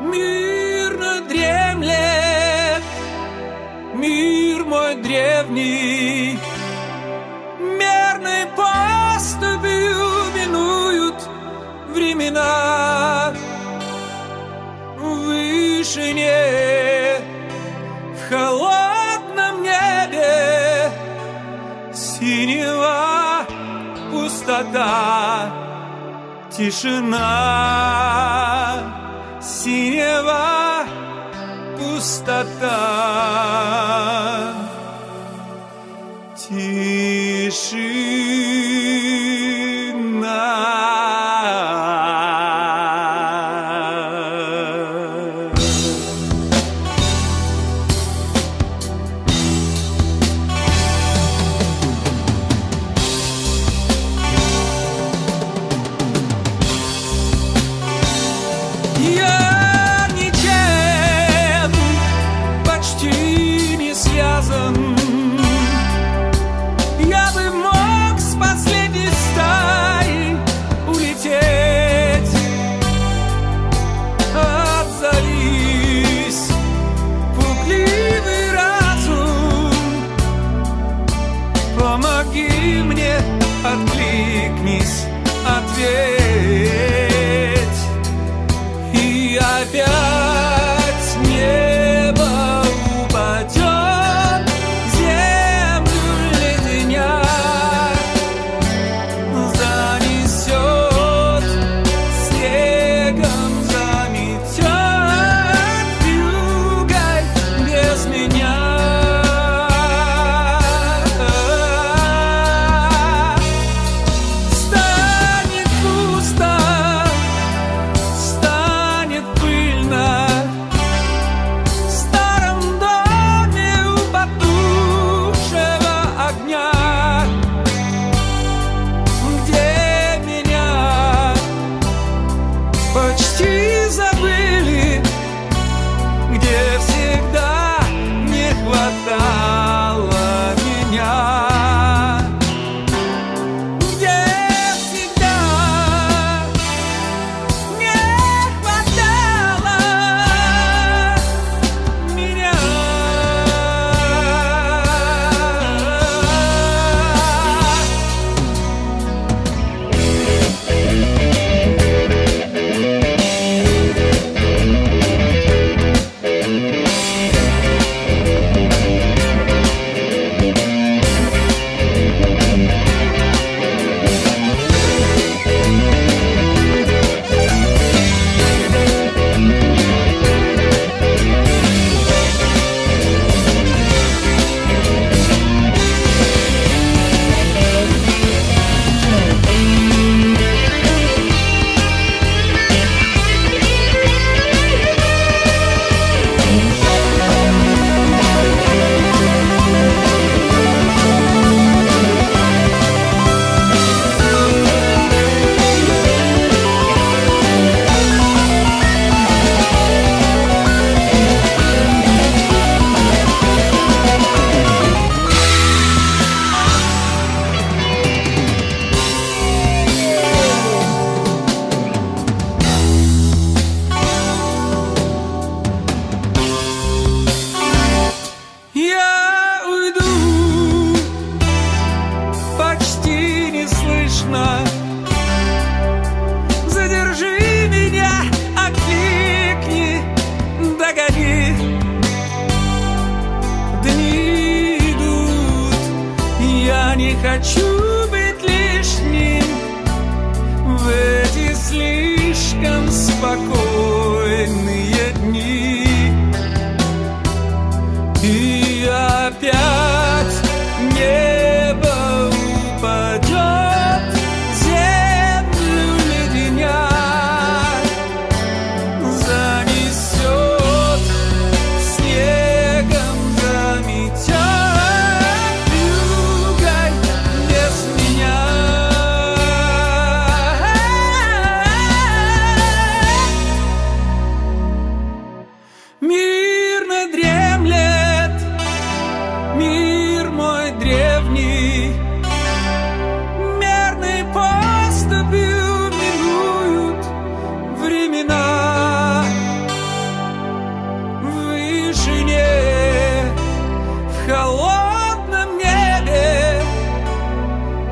мирно дремлет Мир мой древний. Мерной поступью минуют времена. В вышине, в холодном небе Синева пустота, тишина синева пустота. Тишина. Помоги мне, откликнись, ответь. И опять древний Мерной поступью минуют времена. В вышине, в холодном небе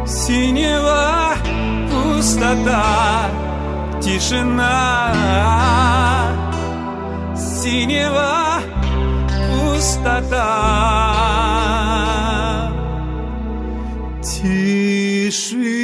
синева пустота, тишина. Синева пустота. 是